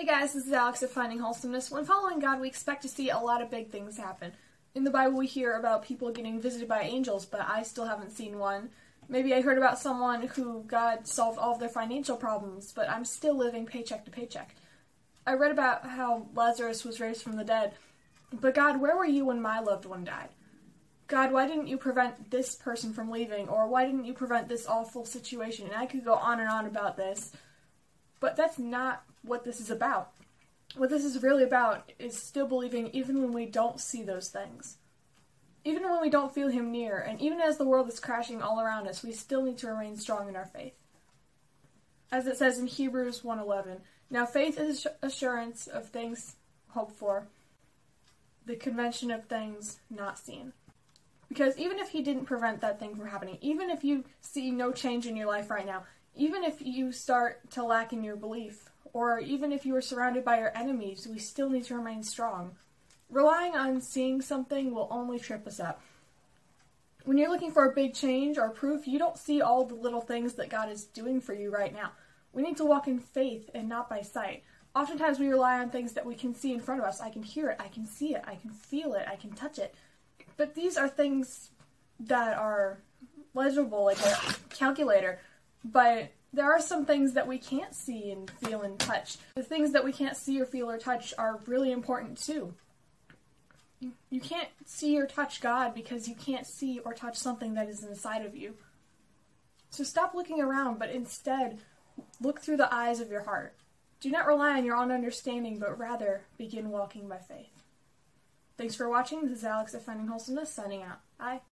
Hey guys, this is Alex of Finding Wholesomeness. When following God, we expect to see a lot of big things happen. In the Bible, we hear about people getting visited by angels, but I still haven't seen one. Maybe I heard about someone who God solved all of their financial problems, but I'm still living paycheck to paycheck. I read about how Lazarus was raised from the dead, but God, where were you when my loved one died? God, why didn't you prevent this person from leaving? Or why didn't you prevent this awful situation? And I could go on and on about this. But that's not what this is about. What this is really about is still believing even when we don't see those things. Even when we don't feel Him near, and even as the world is crashing all around us, we still need to remain strong in our faith. As it says in Hebrews 1:11, now faith is assurance of things hoped for, the convention of things not seen. Because even if he didn't prevent that thing from happening, even if you see no change in your life right now, even if you start to lack in your belief, or even if you are surrounded by your enemies, we still need to remain strong. Relying on seeing something will only trip us up. When you're looking for a big change or proof, you don't see all the little things that God is doing for you right now. We need to walk in faith and not by sight. Oftentimes we rely on things that we can see in front of us. I can hear it, I can see it, I can feel it, I can touch it. But these are things that are legible, like a calculator. But there are some things that we can't see and feel and touch. The things that we can't see or feel or touch are really important too. You can't see or touch God because you can't see or touch something that is inside of you. So stop looking around, but instead look through the eyes of your heart. Do not rely on your own understanding, but rather begin walking by faith. Thanks for watching. This is Alex of Finding Wholesomeness signing out. Bye.